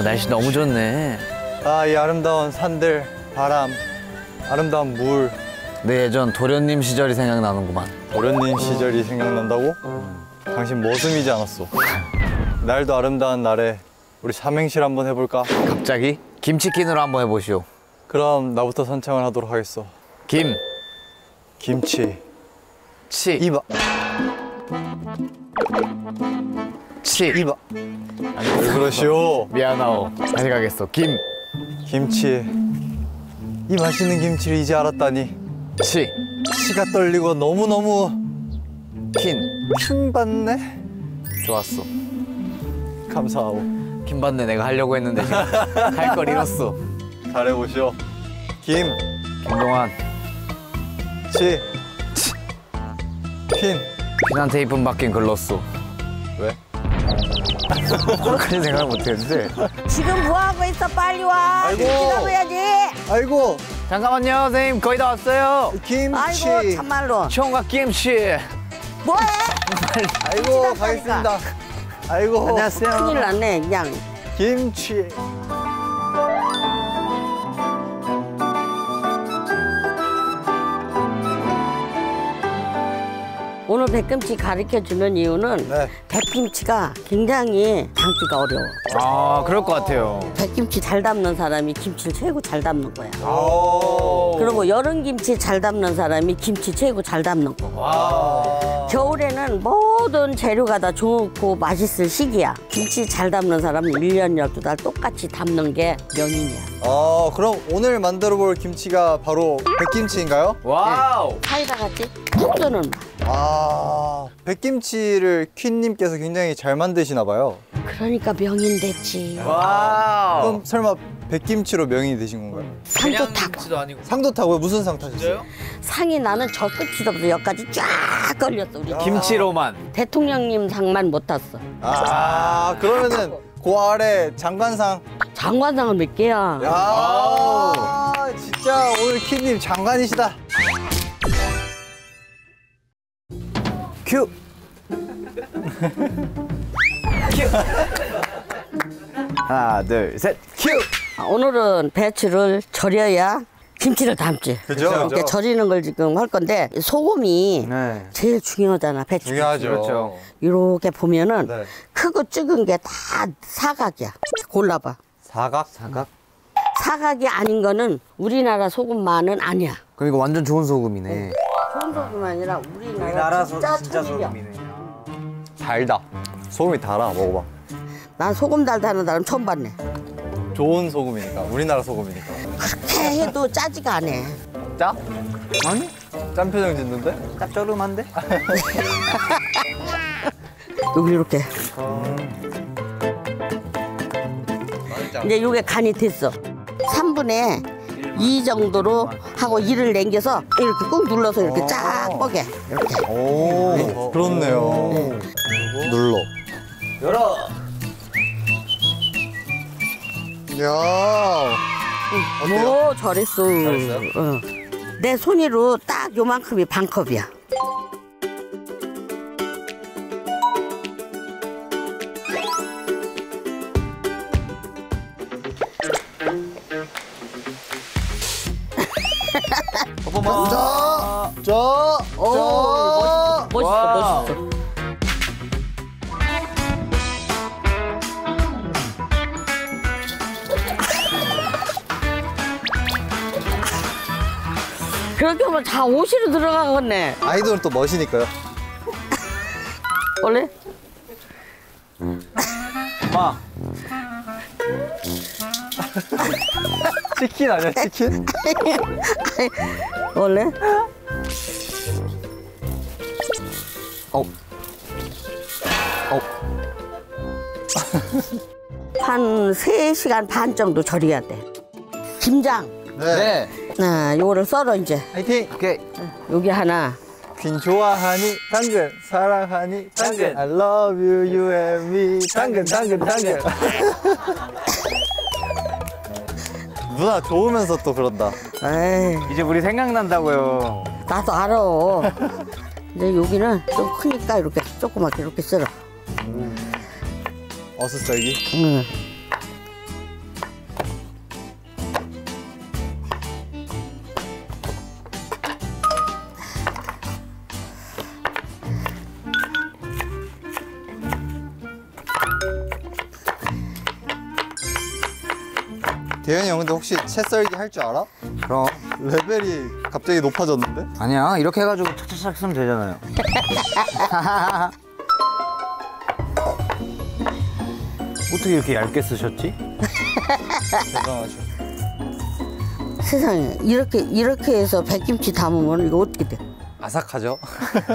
아우 날씨 너무 좋네. 아, 이 아름다운 산들, 바람, 아름다운 물. 내 예전 도련님 시절이 생각나는구만. 도련님 시절이 생각난다고? 당신 머슴이지 않았어. 날도 아름다운 날에 우리 삼행시를 한번 해볼까? 갑자기 김치킨으로 한번 해보시오. 그럼 나부터 선창을 하도록 하겠어. 김, 김치. 치, 이봐. 치. 이봐. 왜 그러시오? 미안하오. 다시 가겠어. 김, 김치. 이 맛있는 김치를 이제 알았다니. 치, 치가 떨리고 너무너무 킨. 킹받네? 좋았어. 감사하오. 김받네 내가 하려고 했는데 할 걸 잃었어. 잘해보시오. 김, 김동환, 치, 핀. 피난 테이프 바뀐 글렀어. 왜? 그렇게 생각 못했는데. 지금 뭐 하고 있어? 빨리 와. 아이고. 지나가야지. 아이고, 잠깐만요, 선생님. 거의 다 왔어요. 김치. 아이고 참말로. 총각 김치. 뭐해? 아이고, 김치 가겠습니다. 아이고. 안녕하세요. 큰일 났네 그냥. 김치. 오늘 백김치 가르쳐 주는 이유는 네. 백김치가 굉장히 담기가 어려워. 아, 그럴 것 같아요. 백김치 잘 담는 사람이 김치를 최고 잘 담는 거야. 오. 그리고 여름 김치 잘 담는 사람이 김치 최고 잘 담는 거. 와. 겨울에는 모든 재료가 다 좋고 맛있을 시기야. 김치 잘 담는 사람은 일년 열두 달 똑같이 담는 게 명인이야. 어, 그럼 오늘 만들어 볼 김치가 바로 백김치인가요? wow. 사이다 같이 맛. 아, 백김치를 퀸님께서 굉장히 잘 만드시나 봐요. 그러니까 명인 됐지. wow. 그럼 설마 백김치로 명인이 되신 건가요? 상도 타고. 아니고. 상도 타고요? 무슨 상 타셨어요? 상이 나는 저 끝이서부터 여기까지 쫙 걸렸어 우리 김치로만. 대통령님 상만 못 탔어 아, 그러면은 그 아래 장관상. 장관상은 몇 개야 야, 진짜 오늘 퀸님 장관이시다. 큐. 하나, 둘, 셋. 큐. 아, 오늘은 배추를 절여야 김치를 담지 그죠? 이렇게 절이는 걸 지금 할 건데 소금이 네. 제일 중요하잖아 배추 중요하죠. 그렇죠. 이렇게 보면은 네. 크고 작은 게 다 사각이야 골라봐 사각. 사각. 사각이 아닌 거는 우리나라 소금만은 아니야 그럼 이거 완전 좋은 소금이네. 좋은 소금 아니라 우리나라, 진짜, 천일이야 달다. 소금이 달아. 먹어봐. 난 소금 달다는 사람 처음 봤네. 좋은 소금이니까. 우리나라 소금이니까. 그렇게 해도 짜지가 않아. 짜? 아니? 짠 표정 짓는데? 짭조름한데? 여기 이렇게. 이제 요게 간이 됐어. 3분의 2 정도로 하고 이를 남겨서 이렇게 꾹 눌러서 이렇게 쫙 뻐게. 이렇게. 오, 그렇네요. 눌러. 열어. 야 오, 잘했어. 잘했어요? 어. 내 손으로 딱 요만큼이 반 컵이야. 자, 자, 오, 자. 멋있어. 멋있어. 그렇게 하면 다 옷으로 들어가겠네. 아이돌은 또 멋이니까요. 원래? 마. 치킨 아니야, 치킨? 원래? 어. 어. 한 세시간 반 정도 절여야 돼. 김장. 네. 아, 요거를 썰어, 이제. 화이팅! 오케이. 여기 하나. 퀸 좋아하니 당근 사랑하니 당근 I love you you and me 당근 당근 당근 누나 좋으면서 또 그런다 에이, 이제 우리 생각난다고요. 나도 알아. 근데 여기는 좀 크니까 이렇게 조그맣게 이렇게 썰어. 어슷 썰기 응. 대현이 형 근데 혹시 채 썰기 할 줄 알아? 그럼 레벨이 갑자기 높아졌는데? 아니야 이렇게 해가지고 탁탁탁 쓰면 되잖아요. 어떻게 이렇게 얇게 쓰셨지? 대단하죠. 세상에 이렇게 이렇게 해서 백김치 담으면 이거 어떻게 돼? 아삭하죠?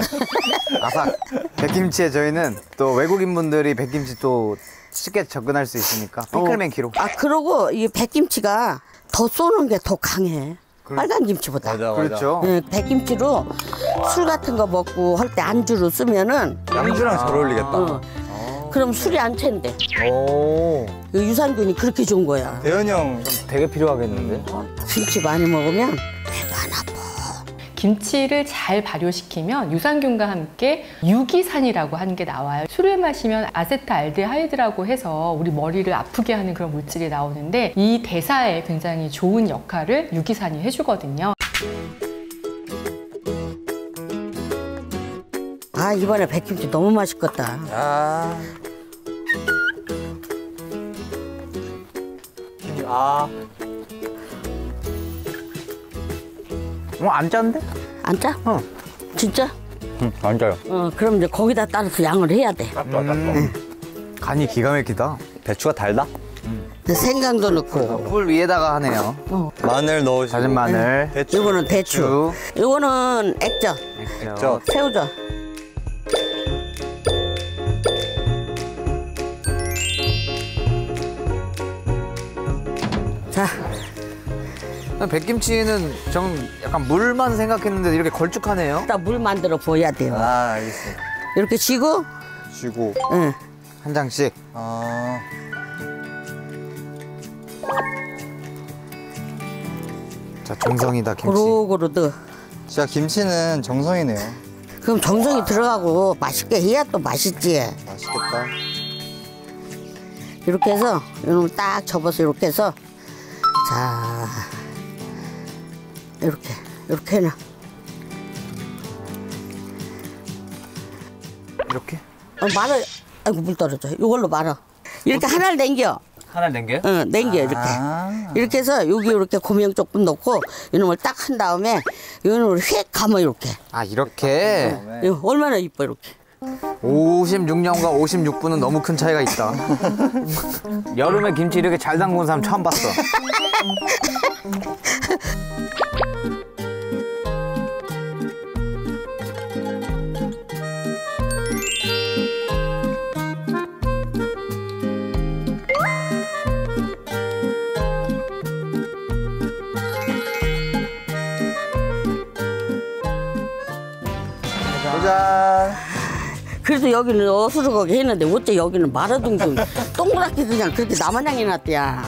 아삭. 백김치에 저희는 또 외국인 분들이 백김치 또 쉽게 접근할 수 있으니까 피클맨 키로. 아 그러고 이 백김치가 더 쏘는 게 더 강해. 빨간 김치보다. 맞아 맞아. 그렇죠. 예, 백김치로 술 같은 거 먹고 할 때 안주로 쓰면은 양주랑 잘 어울리겠다. 어, 그럼 술이 안 챈대. 오. 그 유산균이 그렇게 좋은 거야. 대현이 형 되게 필요하겠는데? 김치 많이 먹으면. 김치를 잘 발효시키면 유산균과 함께 유기산이라고 하는 게 나와요. 술을 마시면 아세트알데하이드라고 해서 우리 머리를 아프게 하는 그런 물질이 나오는데 이 대사에 굉장히 좋은 역할을 유기산이 해주거든요. 아 이번에 백김치 너무 맛있겠다. 아. 아. 어, 안 짠데? 안 짜? 어. 진짜? 응, 안 짜요. 어 그럼 이제 거기다 따라서 양을 해야 돼. 간이 기가 막히다. 배추가 달다? 생강도 넣고. 꿀 위에다가 하네요. 마늘 넣으시고. 다진 마늘. 배추. 이거는 대추. 이거는 액젓, 저 새우젓. 백김치는 정 약간 물만 생각했는데 이렇게 걸쭉하네요. 일단 물 만들어 보야 돼요. 아, 알겠어. 이렇게 쥐고, 쥐고. 응. 한 장씩. 아. 자, 정성이다 김치. 고루고루 넣어. 진짜 김치는 정성이네요. 그럼 정성이 들어가고 맛있게 해야 또 맛있지. 맛있겠다. 이렇게 해서 이놈 딱 접어서 이렇게 해서 자 이렇게 이렇게 해놔. 이렇게? 어, 말아. 아이고 물 떨어져. 이걸로 말아. 이렇게 하나를 남겨. 하나 남겨요? 응, 남겨 이렇게. 아. 이렇게 해서 여기 이렇게 고명 조금 넣고 이놈을 딱 한 다음에 이놈을 휙 감아 이렇게. 아, 이렇게? 이거 얼마나 이뻐 이렇게. 56년과 56분은 너무 큰 차이가 있다. 여름에 김치 이렇게 잘 담그는 사람 처음 봤어. 그래도 여기는 어수룩하게 했는데 어째 여기는 말아둥둥 동그랗게 그냥 그렇게 나마냥 해놨대야.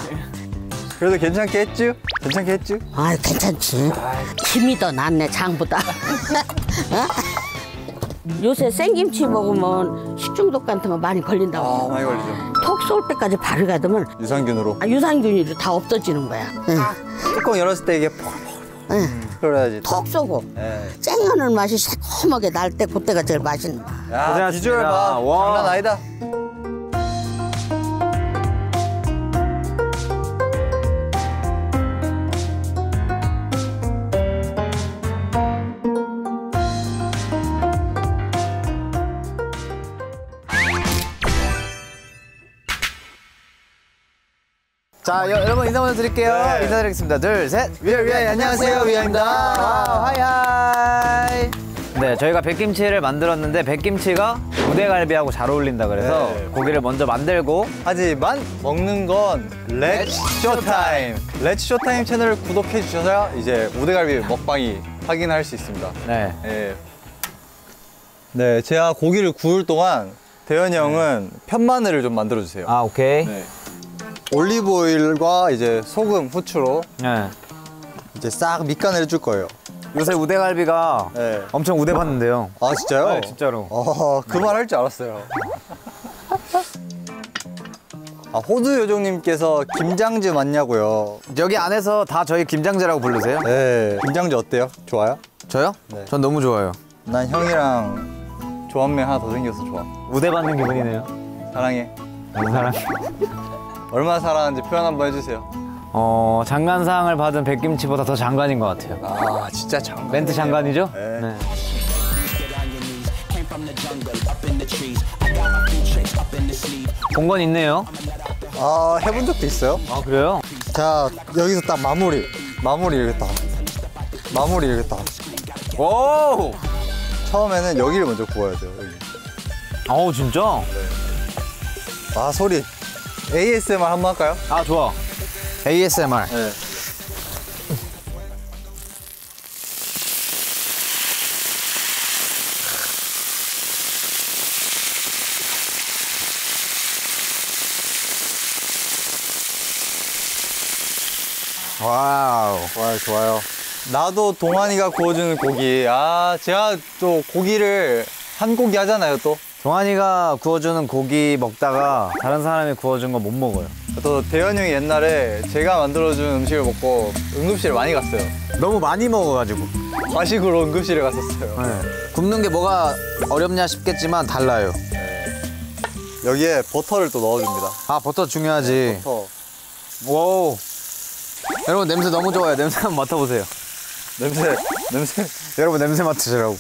그래도 괜찮게 했쥬? 괜찮게 했쥬? 아 괜찮지. 김이 더 낫네 장보다. 어? 요새 생김치 먹으면 식중독 같은 거 많이 걸린다고. 아, 많이 걸리죠. 톡쏠 때까지 바르가두면 유산균으로. 아, 유산균이 다 없어지는 거야. 응. 뚜껑 열었을 때 이게 폴폴 응. 끓어야지. 톡 쏘고 예. 쨍하는 맛이 새콤하게 날 때 그때가 제일 맛있는 거야. 비주얼 봐. 와. 장난 아니다. 자, 여, 여러분 인사 먼저 드릴게요. 네. 인사드리겠습니다. 둘, 셋. We are WEi 안녕하세요 WEi입니다. 와, hi hi. 네, 저희가 백김치를 만들었는데 백김치가 우대갈비하고 잘 어울린다 그래서 네. 고기를 먼저 만들고 하지만 먹는 건 Let's Showtime. Let's Showtime 채널을 구독해 주셔야 이제 우대갈비 먹방이 확인할 수 있습니다. 네. 예. 네, 제가 고기를 구울 동안 대현이 형은 편마늘을 좀 만들어 주세요. 아, 오케이. 네. 올리브 오일과 이제 소금, 후추로 네. 이제 싹 밑간을 해줄 거예요. 요새 우대갈비가 네. 엄청 우대받는데요. 아 진짜요? 네, 진짜로. 어, 그말 할 줄 알았어요. 아, 호두 요정님께서 김장즈 맞냐고요? 여기 안에서 다 저희 김장재라고 부르세요? 네. 김장즈 어때요? 좋아요? 저요? 네. 전 너무 좋아요. 난 형이랑 조합면 하나 더 생겨서 좋아. 우대받는 기분이네요. 사랑해. 너무 사랑. 얼마나 사랑하는지 표현 한번 해주세요. 어, 장관상을 받은 백김치보다 더 장관인 것 같아요. 아 진짜 장. 멘트 장관이죠? 네. 본건 있네요. 아 해본 적도 있어요? 아, 그래요? 자 여기서 딱 마무리. 마무리 딱. 마무리 딱. 오! 처음에는 여기를 먼저 구워야 돼요. 여기. 어우, 진짜? 아 소리. ASMR 한번 할까요? 아, 좋아. ASMR. 네. 와우. 좋아요, 좋아요. 나도 동환이가 구워주는 고기. 아, 제가 또 고기를 한 고기 하잖아요, 또. 동환이가 구워주는 고기 먹다가 다른 사람이 구워준 거 못 먹어요. 또 대현이 형이 옛날에 제가 만들어준 음식을 먹고 응급실에 많이 갔어요. 너무 많이 먹어가지고. 과식으로 응급실에 갔었어요. 네. 굽는 게 뭐가 어렵냐 싶겠지만 달라요. 여기에 버터를 또 넣어줍니다. 아, 버터 중요하지. 버터. wow. 여러분, 냄새 너무 좋아요. 냄새 한번 맡아보세요. 냄새, 냄새. 여러분, 냄새 맡으시라고.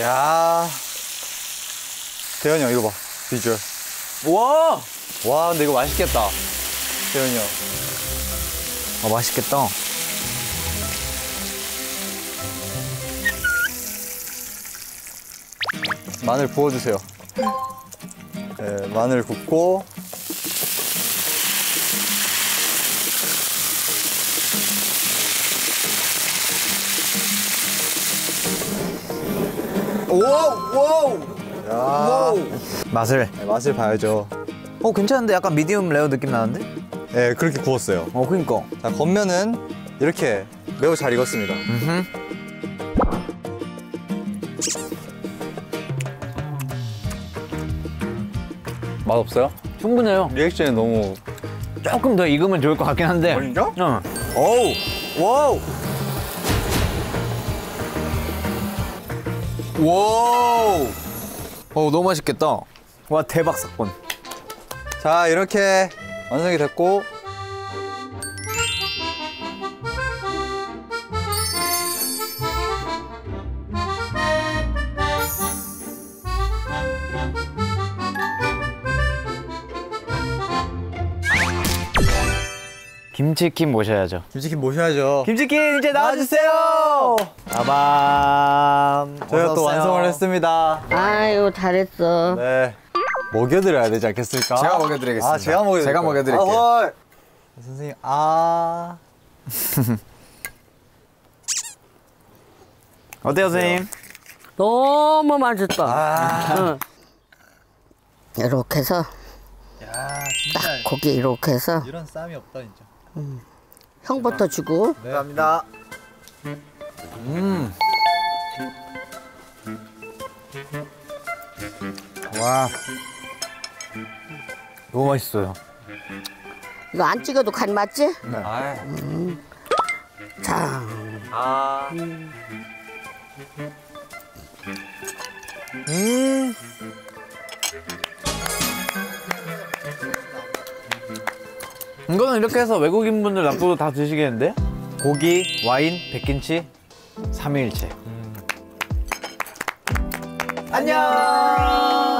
야 대현이 형, 이거 봐. 비주얼. 와! 와, 근데 이거 맛있겠다. 대현이 형. 아, 맛있겠다. 마늘 부어주세요. 네, 마늘 굽고. 맛을. 네, 맛을 봐야죠. 어, 괜찮은데? 약간 medium rare 느낌 나는데? 네, 그렇게 구웠어요. 어, 그니까. 자, 겉면은 이렇게 매우 잘 익었습니다. 맛 없어요? 충분해요. 리액션이 너무 조금 더 익으면 좋을 것 같긴 한데. 어, 진짜? 응. 어우! wow! 와우! 어우, 너무 맛있겠다. 와, 대박 사건. 자 이렇게 완성이 됐고 김치킴 모셔야죠. 김치킨 모셔야죠. 김치킴 이제 나와주세요! 빠밤. 저희가 또 완성을 했습니다. 아유 잘했어. 네. 먹여드려야 되지 않겠습니까? 제가 먹여드리겠습니다. 아, 제가 먹여드릴게요. 제가 먹여드릴게요. 아, 헐. 선생님, 아. 어때요, 선생님? 너무 맛있다. 아. 응. 이렇게 해서 야, 딱 고기 이렇게 해서 이런 쌈이 없다, 진짜. 형부터 주고 네. 감사합니다. 음. 와. 너무 맛있어요. 이거 안 찍어도 간 맞지? 아. 자, 아. 음. 이거는 이렇게 해서 외국인분들 납도도 다 드시겠는데? 고기, 와인, 백김치, 삼위일체. 안녕.